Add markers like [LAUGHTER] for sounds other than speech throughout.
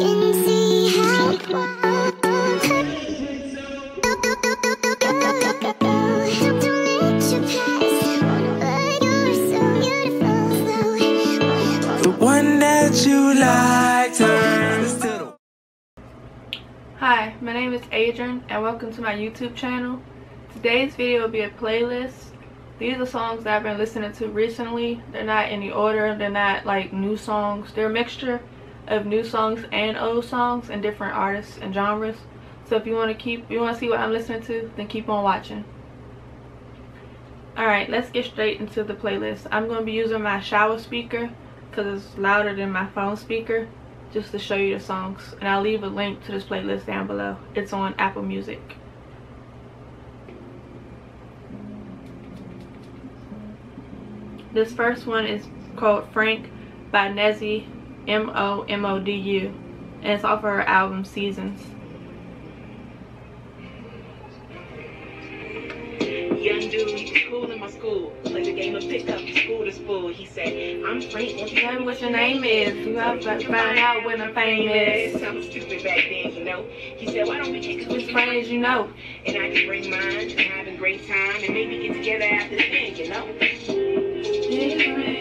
Hi, my name is Adriane and welcome to my YouTube channel. Today's video will be a playlist. These are songs that I've been listening to recently. They're not in the order, they're not like new songs. They're a mixture of new songs and old songs and different artists and genres. So if you want to keep, you want to see what I'm listening to, then keep on watching. Alright, let's get straight into the playlist. I'm going to be using my shower speaker because it's louder than my phone speaker just to show you the songs and I'll leave a link to this playlist down below it's on Apple Music this first one is called Frank by Nezzy M-O-M-O-D-U and it's off of her album Seasons Young dude, cool in my school. Play the game of pickup, school to school. He said, I'm Frank. won't you Tell me what your name is you have to find out when I'm famous I'm stupid back then, you know. He said, why don't we kick it which friends you know And I can bring mine to having great time and maybe get together after the thing, you know. Time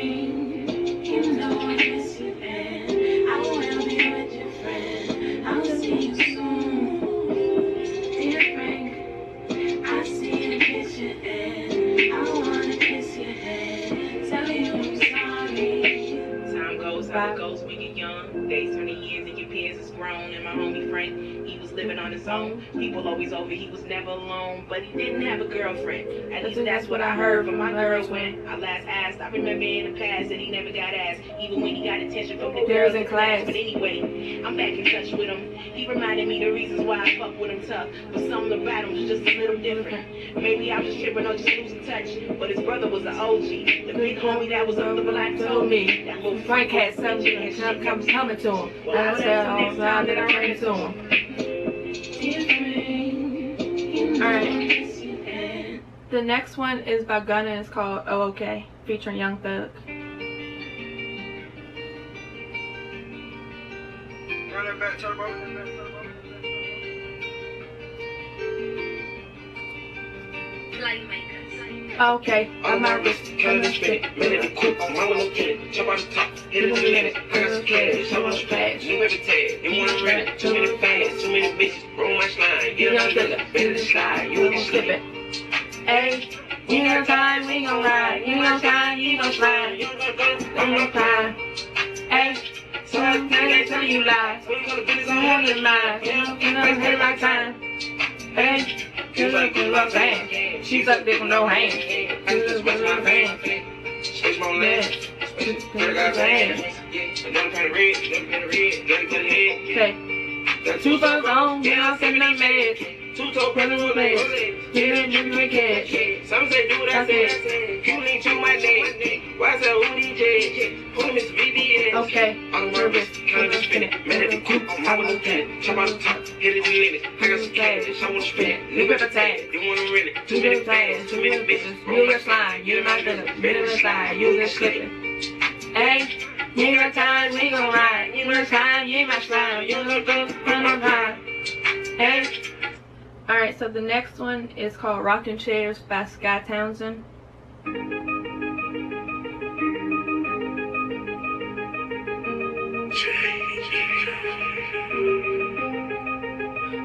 goes when you're young. Days turn to years and your peers is grown. And my homie Frank, living on his own. People always over, he was never alone. But he didn't have a girlfriend. At least that's what I heard from my girls when I last asked. I remember in the past that he never got asked, even when he got attention from the Girls in class. But anyway, I'm back in touch with him. He reminded me the reasons why I fuck with him tough. But something about him was just a little different. Maybe I was tripping or just losing touch. But his brother was an OG. The big homie that was on the block told me that little Frank had something that come, comes coming to him oh, and I said oh God did I bring it to him Alright. The next one is by Gunna and it's called Oh Okay, featuring Young Thug. Run that Oh, okay, I'm out. wrist, can't even spin it. Minute to cook, mama no kidding. Chop out the top, hit it in a minute. I got some cash, want to fast. New every tag, they wanna run it. Too many fans, too many bitches. Roll my slime, get don't the it, better to slide. You you can slip it. it. Hey, you got time, we gon' ride. You got time, you gon' slide. Don't no time. Hey, so I'm gonna tell you lies. Have your mind. You don't you don't hit my time. Hey, you look good, love hand. She's up there with no hands. Just with my hand. Space my land. Better got hands. Another kind of red, another kind of red, another kind of head. Okay, two thumbs on, get off in the meds. Two toe Put with legs. Get it, you can catch. Some say do what I say. You lean to my neck. Why say who DJ? Put him in VVS. Okay, All the words, kind of spin it. Man, if you cook, I wanna look at it. Chop out the top, hit it in minute. I got some cash, I wanna spend it. New paper tag, you wanna rent it. Too many fans, too many bitches. You just slime, you not gonna middle of slide, you just slipping. Hey, you got time, we gon' ride. You got time, you ain't my slime, you look good, run on high. Hey. Alright, so the next one is called Rockin' Chairs by Sky Townsend.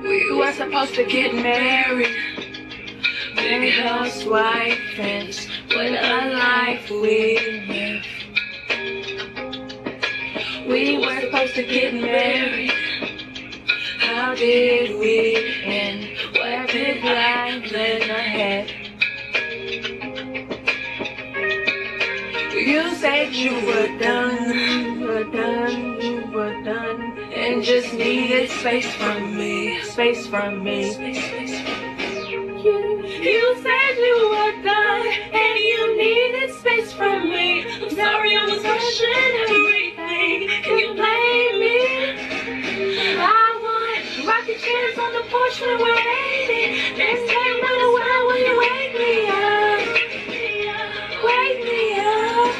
We were supposed to get married. Big housewife and what a life we live. We were supposed to get married. How did we end? Life lend ahead? You said you were done, you were done, you were done, and just needed space from me, space from me. You, you said you were done, and you needed space from me. I'm sorry I was rushing everything. Can you blame All right. on the porch when we're waiting. Next time, will you wake me up? Wake me up.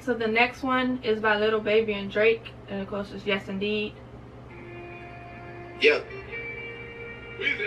so the next one is by Lil Baby and Drake, and of course it's Yes Indeed. Yeah.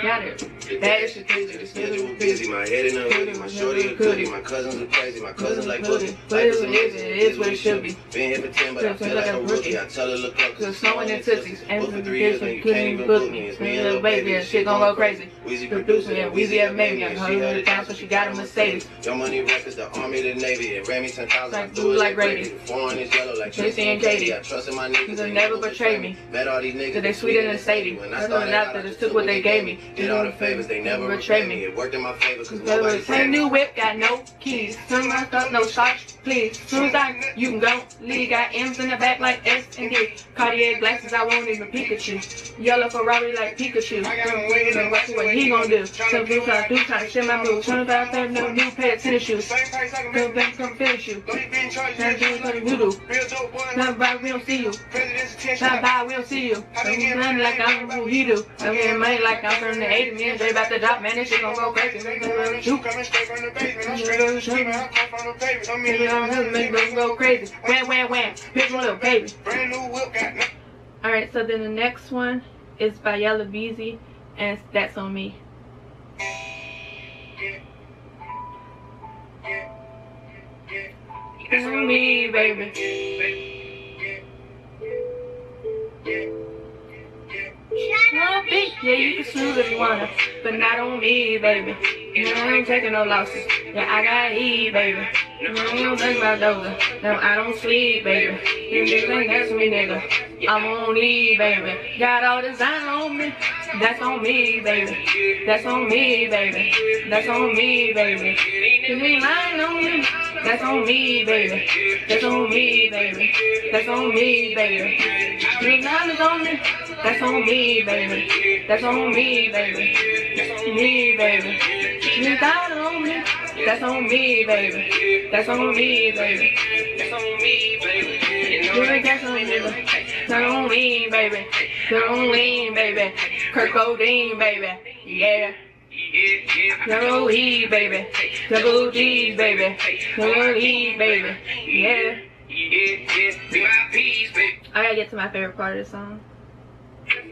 Got it. That is. The schedule was busy. My head in a hoodie. My shorty a goodie. My cousins are crazy. My cousins like pussy. But it is, it is, it is what it should be. Been here for 10, but I feel like a rookie. I tell her, look up. Cause snowing in tootsies. And for three years, and you can't even book me. It's me and little baby, and shit gon' go crazy. Weezy producing, and Weezy me. And she heard it down, so she got a Mercedes. Your money records, the army, the navy. It ran me 10,000. I Like threw blue it like Brady. Foreign is yellow like Tracy and and Katie. Katie. I trusted my niggas. They never betrayed me. Met all these niggas. Cause they sweeter than Sadie. I Other than started they just took what they gave me. Did all the favors, they never Betrayed me. me. It worked in my favor, cause There nobody was new whip, got no keys. Soon as I no starch, please. Soon as I, you can go. Lee got M's in the back like S and D. Cartier glasses, I won't even Pikachu. Yellow Ferrari like Pikachu. So watch what he gon' do. So blue trying do, trying to shit my moves. 25 30, no new pair of tennis shoes. Come back, come finish you. Now do what you do. Not by, we don't see you. Not by, we don't see you. I'm nothing like I'm who he do. I'm getting money like I'm from the 80 million. They about to drop, man. This shit gon' go crazy. Shoot. Maybe I'm gonna make them go crazy. Wham, wham, wham. Bitch, little baby. Brand new whip got Alright, so then the next one is by Yella Beezy, and That's On Me. That's on me, baby. Yeah, you can sue if you wanna, but not on me, baby. You know, I ain't taking no losses. Yeah, I got E, baby. You know, don't think about those. No, I don't sleep, baby. You niggas ain't that's me, nigga. I'm on E, baby. Got all design on me. That's on me, baby. That's on me, baby. That's on me, baby. You ain't lying on me. That's on me, baby. That's on me, baby. That's on me, baby. Three dollars on me. That's on me, baby. That's on me, baby. Me, baby. On me. That's on me, baby. That's on me, baby. That's on me, baby. You know You're a gasoline nigga. That's on me, baby. That's on me, baby. Kurt Codeine, baby. Yeah. Double E, baby. Double G, baby. Double E, baby. Yeah. I gotta get to my favorite part of the song.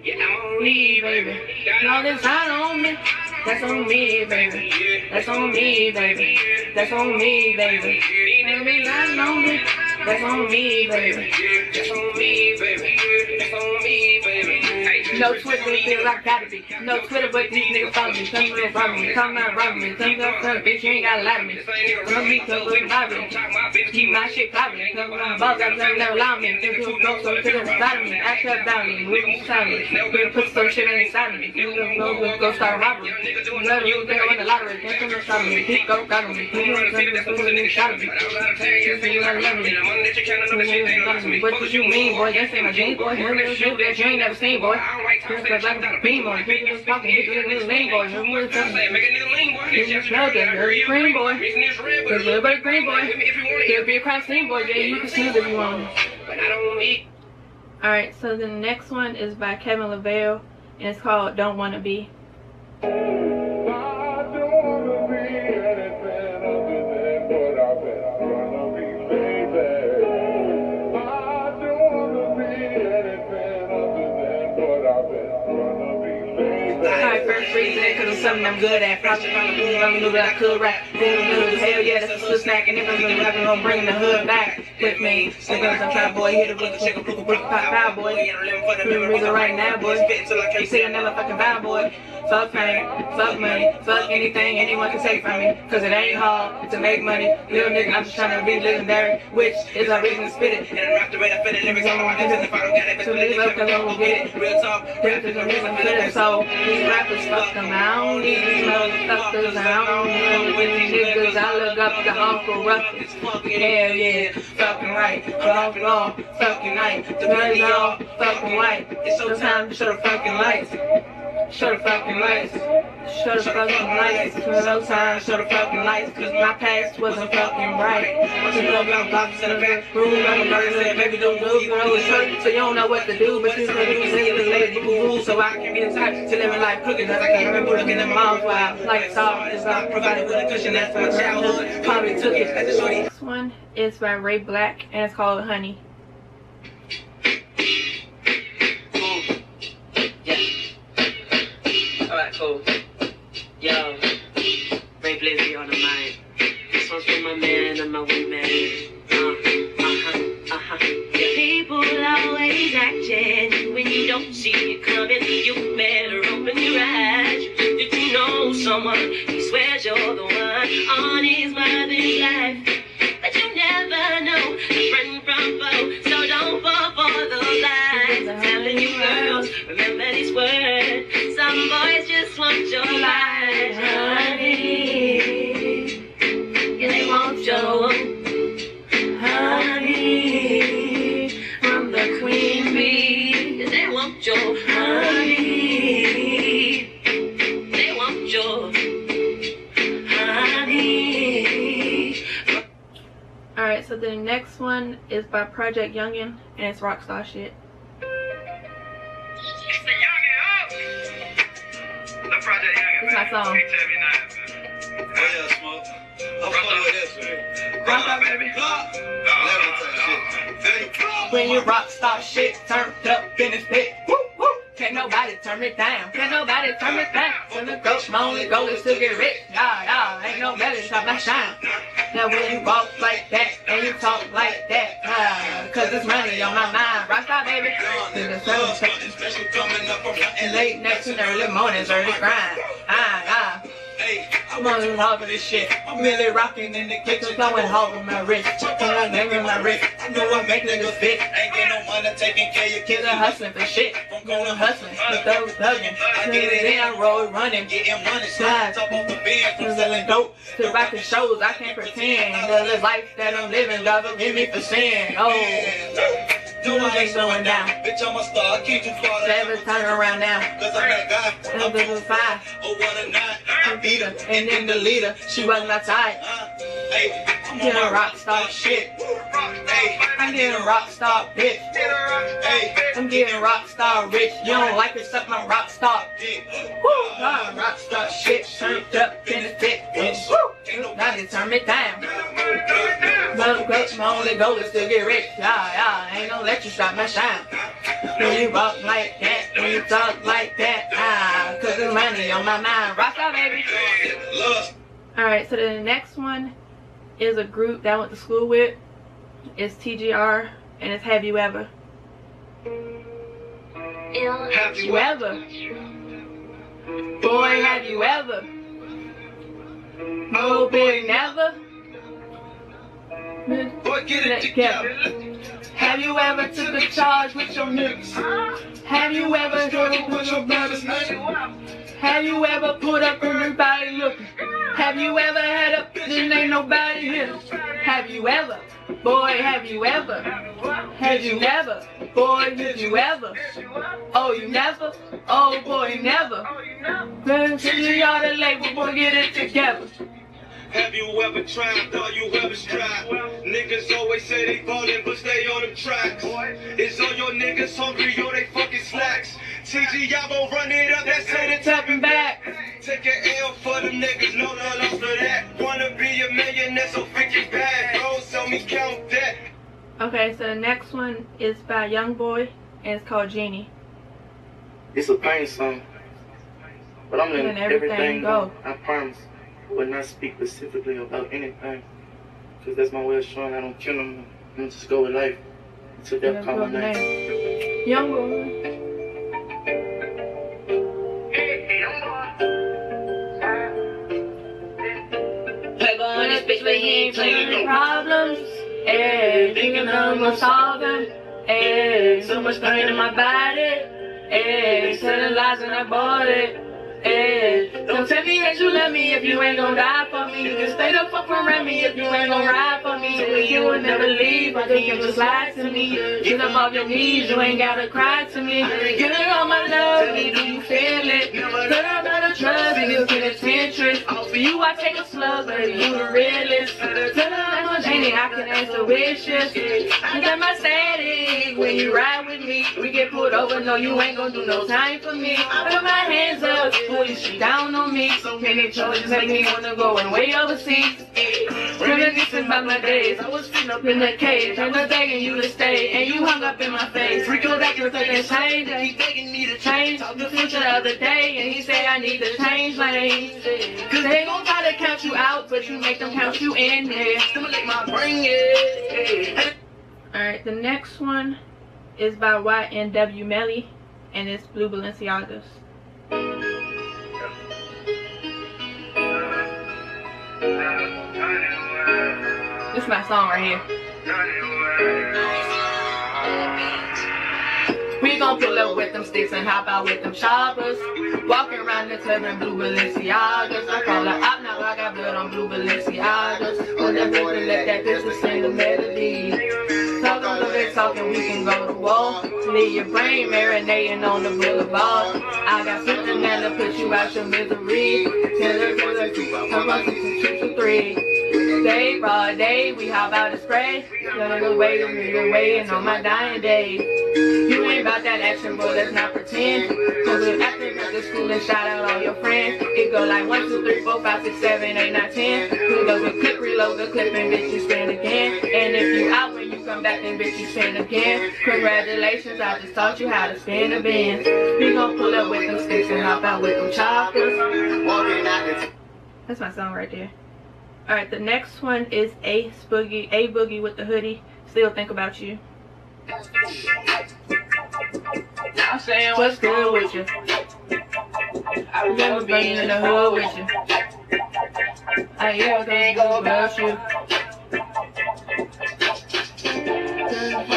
Me, baby. No, this not on me. That's on me, baby. That's on me, baby. That's on me, baby. Baby, that's on me. That's on me, baby. That's on me, baby. That's on me, baby. No Twitter, but it feels like gotta be. No Twitter, but these niggas follow me. Some real robbing me. Come out robbing me. Some girl, some bitch, you ain't gotta lie to me. Run me, cause we're robbing. Keep my shit clobbing. Cause when I'm boss, I'm never allow me. Think you go, so to the side of me. I trap down me. Move inside me. We'll put some shit inside of me. You don't go, go, go start robbing. Let you think I win the lottery. Can't come of me. Keep go, got me. You know, something, something, shot of me. You say you gotta love me. What you mean, boy? That's ain't my jeans, boy. Hear me shit that you ain't never seen, boy. Just like like a beam, boy. People just talking, hit you in the lane, boy. You know something. You just know that you're green, boy. Cause you're a green boy. There'll be a crime scene, boy. Yeah, you can snooze if you want. But I don't eat. Alright, so the next one is by Kevin LaVale, and it's called Don't Wanna Be. Alright, first reason, cause it's something I'm good at. Probably trying to prove I knew that I could rap. Then knew, hell yeah, that's a good snack. And if I'm gonna rap, I'm gonna the hood back with me. So because I'm boy, hit it with the chicken, brick, brick, pop, pow, boy. Three reason right now, boy. You see, never fucking bow, boy. Fuck fame, fuck money, fuck anything anyone can take from me. Cause it ain't hard to make money. Little nigga, I'm just trying to be legendary, which is a reason to spit it. And I rap the way I feel it, lyrics on my hands, and if I don't got it, So leave up, cause I won't get it. Real talk, There's a reason for it, so these rappers fuck them. I don't need these motherfuckers. I don't know with these niggas. I look up to Uncle Ruckus. Hell yeah. fucking right. Blah, blah, fucking night. The bloody all fucking white. It's so time to show the fucking lights. Show the fucking lights. Show the fucking lights. It's no time. Show the fucking lights. Cause my past wasn't fucking right. What you know about blocks in the back room? I'm a said, baby, don't do it. Girl, it's hurt. So you don't know what to do. But you say you say the lady boo boo. So I can be in touch to living life crooked. Cause I can't remember looking at mom's wild. Like soft. It's not provided with a cushion. That's my childhood. Probably took it. This one is by Ray Black and it's called Honey. My man and my woman. Uh, uh-huh, uh-huh. Yeah. People always act genuine when you don't see it coming. You better open your eyes. Did you know someone? He swears you're the one on his mother's life. But you never know a friend from foe, one is by Project Youngin and it's Rockstar Shit. It's the youngin' up. The Project Youngin', It's my song. He tell me nothing. Yeah, smoke. I'm fucking with this one. Rock baby. Level type shit. When you rock star shit turned up in this pit. Woo, woo. Can't nobody turn me down. Can't nobody turn me down. When the ghost, my only goal is to get rich. Yeah, yeah, ain't no better stop my shine. Now when you walk like that and you talk like that, uh, cause it's money on my mind. Rockstar baby. To the sun, coming up late nights and early mornings, early grind. Ah, ah. Hey, I'm on the hog of this shit. I'm really rocking in the kitchen, throwing hog on my wrist. When I name in my wrist, I know I make niggas fit. No money taking care of your Kids are hustling for shit. I'm going hustling, the thug thugging. I get it in, I roll running. Getting money, slide top off the bed from selling dope to rocking shows. I can't pretend the life that I'm living, God forgive me for sin. Oh, No, I ain't slowing down. Bitch, I'm a star. I can't too far to never turn around now. Cause I'm that guy. I'm the five, Oh, what a night. I beat her. and then the leader, she was my type. Uh, hey, I'm on Getting rock star shit. I'm getting rock star bitch. hey, I'm getting rock star rich. You don't like it, suck my rock star. dick. Woo! Ah, rock star shit turned up in the thick. bitch. Woo! Now they turn me down. But but my only goal is to get rich. Yeah, yeah, ain't no let you stop my shine. When you walk like that, when you talk like that, ah, cause there's money on my mind. Rock star baby. Alright, so the next one is a group that I went to school with. It's TGR and it's Have You Ever. Have You ever? Boy, have you ever? No, oh, boy, never. Boy, get it together. Have you ever took a charge with your niggas? Have you ever hit with your brothers? Have you ever put up everybody looking? Have you ever had a bitch and ain't nobody here? Have you ever? Boy, have you ever? Have you never? Boy, have you ever? Oh, you never? Oh, boy, never. Man, you ought to label, boy, get it together. Have you ever tried? Are you ever strive? Niggas always say they ballin', but stay on them tracks. Is all your niggas hungry or they fucking slacks? TG, y'all run it up, that's it, Tapping back. Take an L for them niggas, no love lost for that. Wanna be a millionaire, so freaking bad. Bro, tell me count that. Okay, so the next one is by Young Boy and it's called Genie. It's a pain song. But I'm letting Letting everything everything go. go. I promise. But not speak specifically about anything. Because that's my way of showing I don't kill them. I'm gonna just go with life. Until Yeah, death call my name. name. Young Boy. On playing no problems. Ayy, thinking I'm gonna solve them. Ayy, so much pain in my body. Ayy, telling lies and I bought it. Eh. Don't tell me that you love me if you ain't gon' die for me. You can stay the fuck around me if you ain't gon' ride for me. You will never leave, I think you just lie to me. Get up off your knees, you ain't gotta cry to me. Give it all my love, do you feel it? Girl, I'm not a trust, and you get attention. For you, I take a slug, but you the realest. Tell her I'm I can answer wishes. I got my static when you ride with me. We get pulled over, no, you ain't gon' do no time for me. Put my hands up, police you down on me. So many choices make me wanna go and way overseas. Reminiscing about my days, I was sitting up in the cage, I'm begging you to stay, and you hung up in my face. Go back and say change, and he begging me to change. Talked to Future the other day, and he said I need to change lanes. Cause they gon' try to count you out, but you make them count you in. Stimulate my brain. Alright, the next one is by YNW Melly, and it's Blue Balenciagas. This is my song right here. We gon' pull up with them sticks and hop out with them choppers. Walking around the club in blue Balenciagas. I call her out now, I got blood on blue Balenciagas. Hold that bitch and let that bitch sing the melody. Talk on the big talk we can go to war. Leave your brain marinating on the boulevard. I got something that'll put you out your misery. Tell her, tell her, how about you two to three? Day, broad day, we hop out and spray. You're the way to waiting on my dying day. You ain't about that action, boy, let's not pretend. Cause we're acting at the school and shout out all your friends. It go like 1, 2, 3, 4, 5, 6, 7, 8, 9, 10. We go with clip, reload the clip, and bitch, you spin again. And if you out when you come back, then bitch, you spin again. Congratulations, I just taught you how to spin a bend. We gon' pull up with them sticks and hop out with them choppers. That's my song right there. Alright, the next one is Ace Boogie, A Boogie with the hoodie. Still think about you. I'm saying What's good with you? I Remember being in the hood with you. I hear everything about you.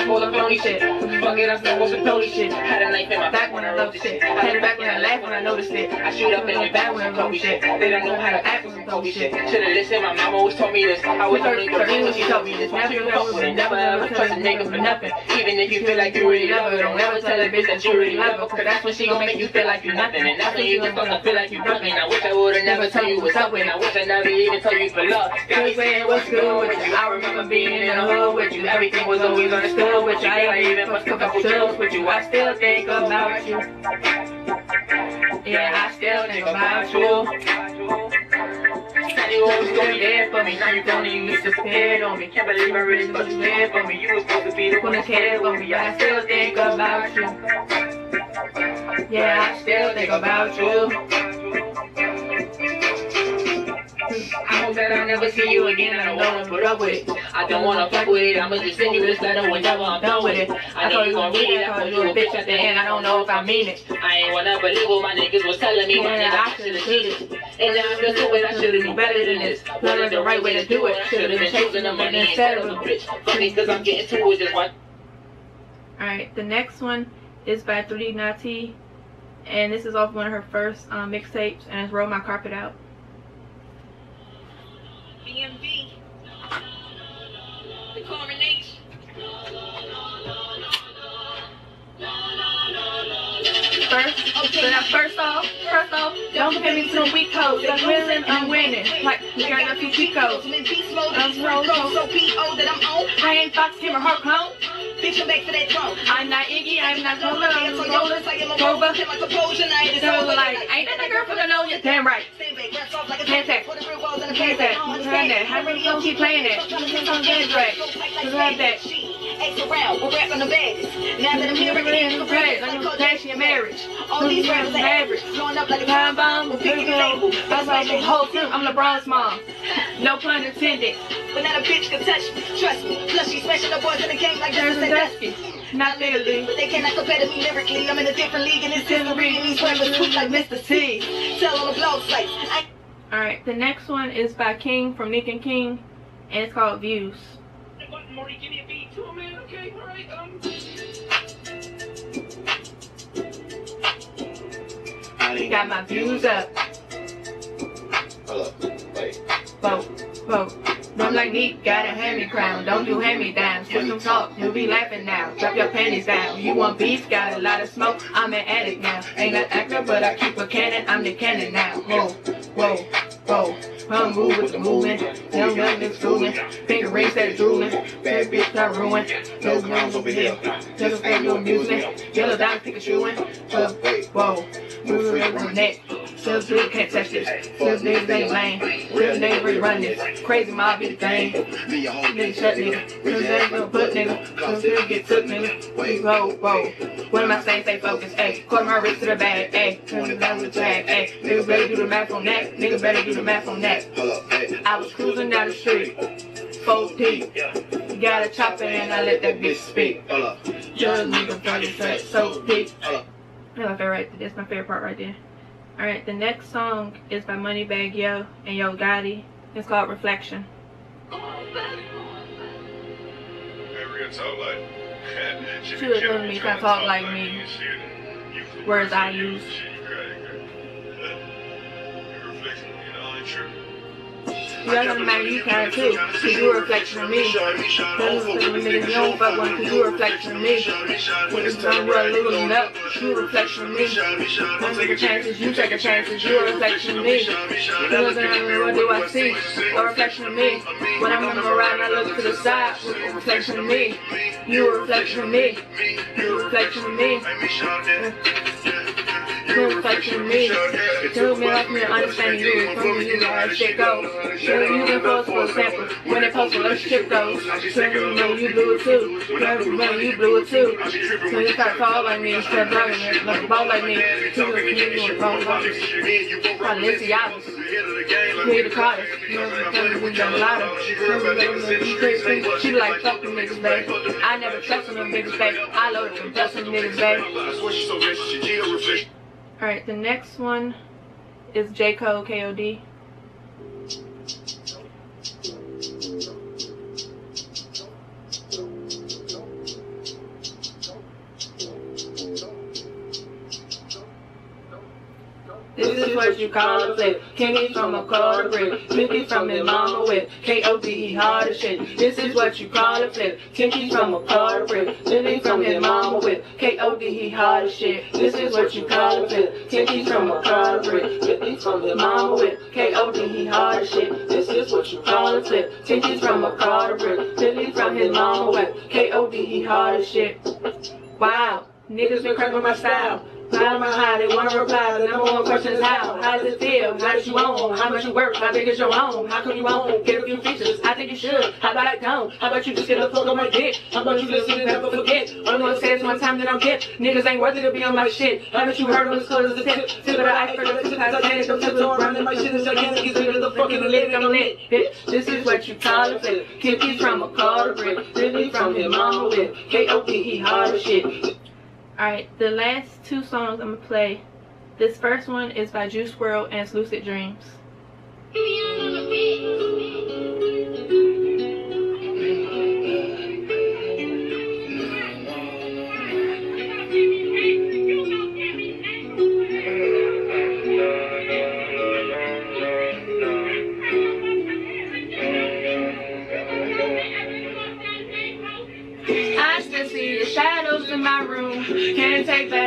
Full of phony shit. Fuck it, I'm still some Tony shit. Had a knife in my Back when I loved shit. Had it back when I laughed when I noticed it. I shoot up in the back when I wrote shit. They don't know how to act when I told shit. Should've listened, my mama always told me this. I was only 13 when she told me this. Never, never, never ever trust a nigga for nothing. Even if you feel like you really love her, don't ever tell a bitch that you really love her. Cause that's when she gon' make you feel like you nothing. And that's when you just to feel like you nothing. I wish I would've never told you what's up with. I wish I never even told you for love. Got me saying what's good with you. I remember being in the hood with you. Everything was always understood with you. I ain't even couple you. I still think about you. Yeah, I still think about you. Said you always gonna be there for me. Now you you just disappeared on me. Can't believe I really thought you there for me. You was supposed to be the one that cared for me. I still think about you. Yeah, I still think about you. I hope that I never see you again. I don't wanna put up with it. I don't wanna fuck with it. I'ma just send you this letter whenever I'm done with it. I know you gon' read it. I call you a bitch at the end. I don't know if I mean it. I ain't wanna believe what my niggas was telling me. My nigga, I should've it. And now I feel stupid. I should've knew better than this. Learned the right way to do it. Should've been chasing the money instead of a bitch. Funny cause I'm getting to it just one. Alright, the next one is by 3D Natee. And this is off one of her first um, mixtapes. And it's Roll My Carpet Out. BMV. First, so now first off, first off, don't compare me to a weak coach. I'm winning, I'm winning. Like, we got a few cheat codes. I'm in beast mode. I'm so so PO that I'm on. I ain't Fox, Kim, or Hard Clone. Bitch, I'm back for that throne. I'm not Iggy, I'm not Cola, I'm so Roller, yours, I am a Rover. rover. Hit my composure, it is So like, ain't that that girl from the know you? Damn right. Stand back, rest off like a Can't tank. say. Put the real walls in the Can't say. Turn that. How many gonna keep playing that? Some games right. Cause I have that. Ace around, we're rapping the baddest. Now that I'm here, I can I'm praise. I'm gonna pass your marriage. All these rappers are average. Blowing up like a Time time bomb, bomb. big Picking the label. That's like the whole team. I'm LeBron's mom. No pun intended. But not a bitch can touch me. Trust me. Plus, she's smashing the boys in the game like There's Jefferson a Dusty. dusty. Not literally. But they cannot compare to me lyrically. I'm in a different league and it's history. And these rappers tweet like Mr. T. Tell on the blog sites. I Alright, the next one is by King from Nick and King. And it's called Views. Got my views up. Hold up. Wait. Whoa, whoa. I'm like neat, got a hand me crown. Don't do hand me downs. Just some talk, you'll be laughing now. Drop your panties down. You want beef, got a lot of smoke. I'm an addict now. Ain't an actor, but I keep a cannon. I'm the cannon now. Whoa, whoa, whoa. I'm move with the movement. Young young niggas fooling. Finger rings that drooling. Bad bitch not ruined. Those youngs over here. Just a you amusement. Yellow dimes Pikachuing. Whoa, whoa. Move around the neck. Still dude can't touch this. Still niggas ain't lame. Real niggas really run. Crazy mob be the thing. Nigga shut nigga. They ain't gonna put nigga. Cause still get took nigga. Whoa, whoa. What am I saying? Stay focused. Ayy. Quarter my wrist to the bag. Ayy. Turn it down the tag. Ayy. Niggas better do the math on that. Niggas better do the math on that. I was cruising down the street. Four deep. Got a chopper and I let that bitch speak. Just nigga the track so deep. Hold up. That's my favorite. Right, that's my favorite part right there. All right, the next song is by Moneybagg Yo and Yo Gotti. It's called Reflection. She [LAUGHS] She was telling me to talk like me. Words I use. You got something about you of too. Cause you a reflection of me. Those are the niggas you don't fuck with cause you a reflection of me. Niggas time you are losing up, you a reflection of me. I take a chances, you take a chances, you a reflection of me. You looking at what do I see? A reflection of me. When I'm on ride, I look to the side, a reflection of me. You a reflection of me. You a reflection of me. Reflection of me. Tell me like me, understanding you, from you, how that shit goes. Tell you the post for example, when it posts a relationship goes. Tell me know you blew it too. Tell me know you blew it too. So you got tall like me of blowing it, like a ball like me. Two of you doing wrong bosses. Balenciagas. Pay the Carter. You know, tell me we done a. She like, fuck them niggas, babe. I never trust them niggas, babe. I load them, dust them niggas, babe. Alright, the next one is J. KOD. This is what you call a flip. Kenny from a quarter brick. Mickey from his mama with K.O.D. he hard as shit. This is what you call a flip. Kenny from a quarter brick. Mickey from his mama with K.O.D. he hard as shit. This is what you call a flip. Kenny from a quarter brick. Mickey from his mama with K.O.D. he hard as shit. This is what you call a flip. Kenny from a quarter brick. Mickey from his mama with K.O.D. hard as shit. Wow. Niggas been crapping my style. Proud of my high, they wanna reply. The number one question is how? How does it feel? How does you own? How much you work? How big is your home? How come you won't get a few features? I think you should. How about I don't? How about you just get a fuck on my dick? How about you listen and never forget? Only one says one time, then I'll get. Niggas ain't worthy to be on my shit. Haven't you heard when it's cold as a tip? Tip of the iceberg, the tip Titanic, them tips around and my shit is gigantic. It's into the fucking lit, I'm lit. Bitch, this is what you call a flip. Kippy's from a car brick. Really from his mama with K.O.P. He hard as shit. Alright, the last two songs I'm gonna play. This first one is by Juice WRLD and it's Lucid Dreams.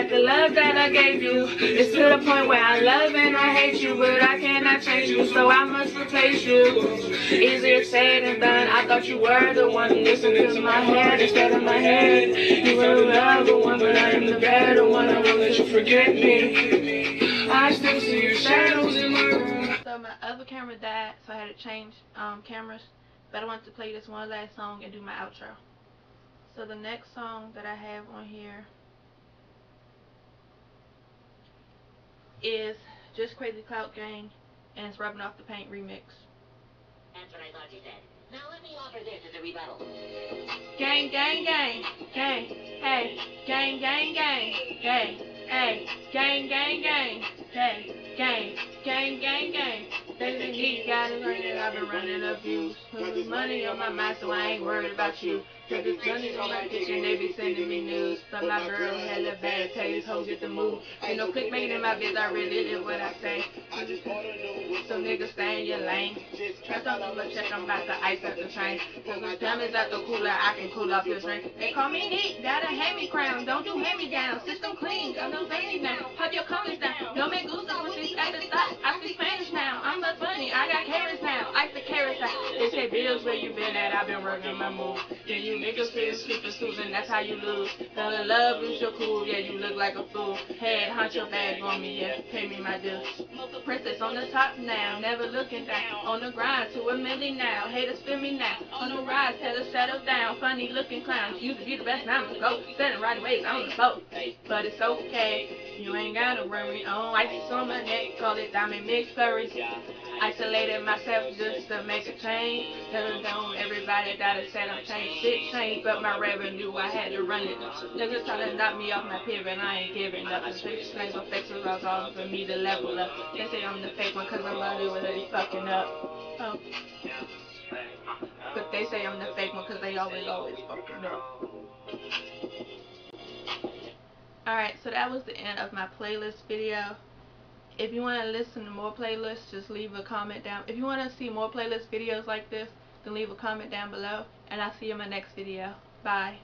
Back the love that I gave you. It's to the point where I love and I hate you, but I cannot change you, so I must replace you. Easier said than done. I thought you were the one. Listen to my head instead of my head. You were the other one, but I am the better one. I won't let you forget me. I still see your shadows in my room. So my other camera died, so I had to change um, cameras. But I wanted to play this one last song and do my outro. So the next song that I have on here is Just Crazy Clout Gang and it's Rubbing Off the Paint remix. That's what I thought you said. Now let me offer this as a rebuttal. Gang, gang, gang, gang, hey, gang, gang, gang, gang, hey, gang, gang, gang, Hey, gang, gang, gang, gang. They think he got it running, I've been running views. Put money on my mind, so I ain't worried about you. Cause it's money on my kitchen, they be sending me news. But my girl had a bad taste, hoes get the move. Ain't no clickbait in my biz, I really live what I say. So niggas stay in your lane. Trust on number check, I'm about to ice up the train. Cause when diamonds out the cooler, I can cool off your drink. They call me neat, got a hand me crown. Don't do hand me down. System clean, no. Pop your comments down. Don't make goosebumps when she the. I speak Spanish now. I'm but funny, I got carrots out. They say bills where you been at, I've been working my move. Yeah, you niggas feel stupid, Susan, that's how you lose. Fell in love, lose your cool, yeah, you look like a fool. Head, hunt your bag on me, yeah, pay me my dues. Princess on the top now, never looking down. On the grind to a million now, haters feel me now. On the rise, tell her settle down. Funny looking clowns, used to be the best, now I'm the goat. Setting right away, I'm the boat. But it's okay, you ain't gotta worry. On ice on my neck, call it diamond mixed furries. Isolated myself just to make a change. Telling them everybody that I said I'm changed. Shit changed, but my revenue, I had to run it. Niggas trying to knock me off my pivot, and I ain't giving up. The six slaves on faces was all for me to level up. They say I'm the fake one cause I'm really fucking up. Oh. But they say I'm the fake one cause they always, always fucking up. Alright, so that was the end of my playlist video. If you want to listen to more playlists, just leave a comment down. If you want to see more playlist videos like this, then leave a comment down below. And I'll see you in my next video. Bye.